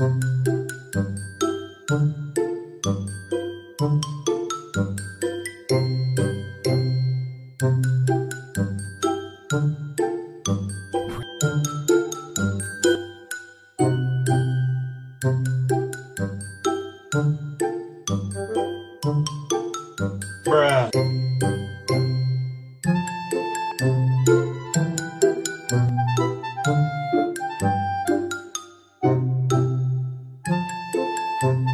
Bruh. Thank